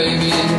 baby.